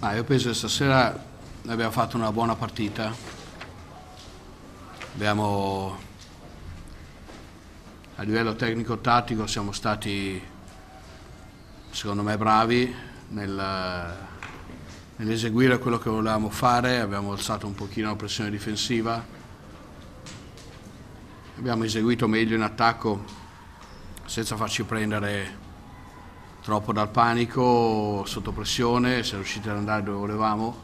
Ah, io penso che stasera abbiamo fatto una buona partita. Abbiamo, a livello tecnico-tattico siamo stati, secondo me, bravi nel, nell'eseguire quello che volevamo fare. Abbiamo alzato un pochino la pressione difensiva. Abbiamo eseguito meglio in attacco senza farci prendere troppo dal panico, sotto pressione, siamo riusciti ad andare dove volevamo.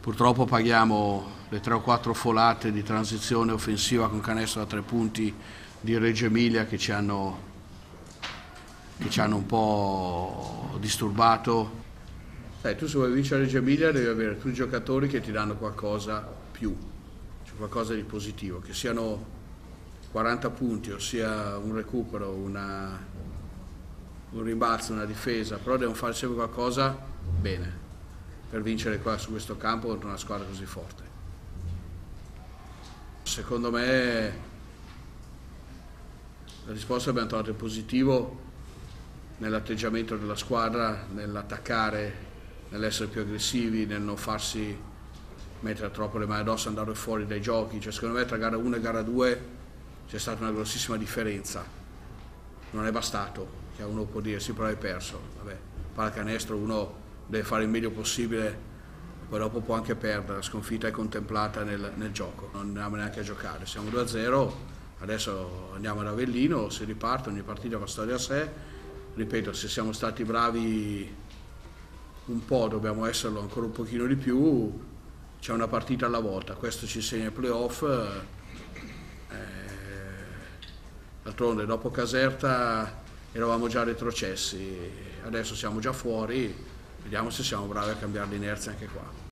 Purtroppo paghiamo le 3 o 4 folate di transizione offensiva con canestro da tre punti di Reggio Emilia che ci hanno, che ci hanno un po' disturbato. Sai, tu se vuoi vincere Reggio Emilia devi avere tutti i giocatori che ti danno qualcosa più, cioè qualcosa di positivo, che siano 40 punti, ossia un recupero, una, un rimbalzo, una difesa, però devono fare sempre qualcosa bene per vincere qua su questo campo contro una squadra così forte. Secondo me la risposta abbiamo trovato in positivo nell'atteggiamento della squadra, nell'attaccare, nell'essere più aggressivi, nel non farsi mettere troppo le mani addosso, andare fuori dai giochi. Cioè, secondo me tra gara 1 e gara 2 c'è stata una grossissima differenza. Non è bastato, che uno può dire sì però hai perso, vabbè, pallacanestro uno deve fare il meglio possibile, poi dopo può anche perdere, la sconfitta è contemplata nel, nel gioco, non andiamo neanche a giocare, siamo 2-0, adesso andiamo ad Avellino, si riparte, ogni partita fa storia a sé, ripeto, se siamo stati bravi un po', dobbiamo esserlo ancora un pochino di più, c'è una partita alla volta, questo ci insegna i playoff, eh, d'altronde dopo Caserta eravamo già retrocessi, adesso siamo già fuori, vediamo se siamo bravi a cambiare l'inerzia anche qua.